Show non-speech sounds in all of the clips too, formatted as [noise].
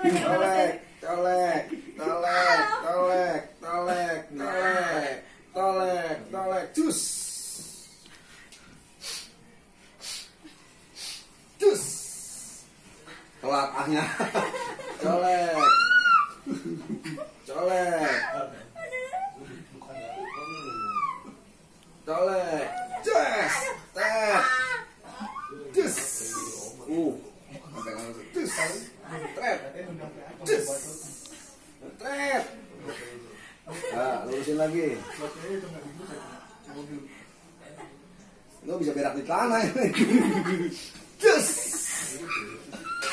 Tolek, tolek, tolek, tolek, tolek, [laughs] tolek, tolek, tolek, cus. Cus. Telat ahnya. Colek. Colek. Colek. Cus. Tet. Cus. Uh. Kan. Tret. Nah, lurusin lagi. Lo bisa berak di tanah. Cus.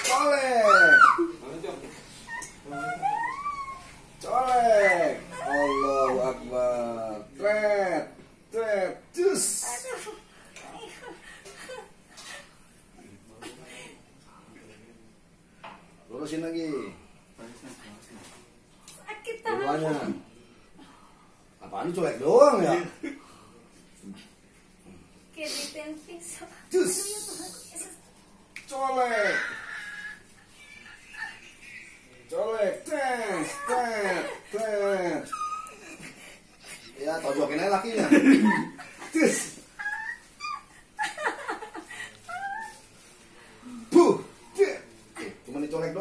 Colek. Colek. Allahu Akbar. Tret. Tret. Cus. Lurusin lagi. Sakit Dua-duanya. Apaan colek doang ya? Ditempel sama. Cus. Colek. Colek. Tes. Tes. Tes. Ya, tojokin aja lakinya. [coughs] Cus.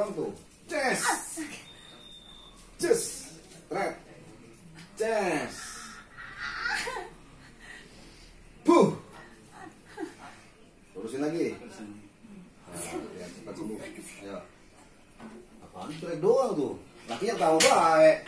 Doang tuh. Ces. Cus. Red. Ces. Puh. Lurusin lagi. Nah, cepat sembuh. Ayo. Apaan colek doang tuh? Lakinya tahu baik.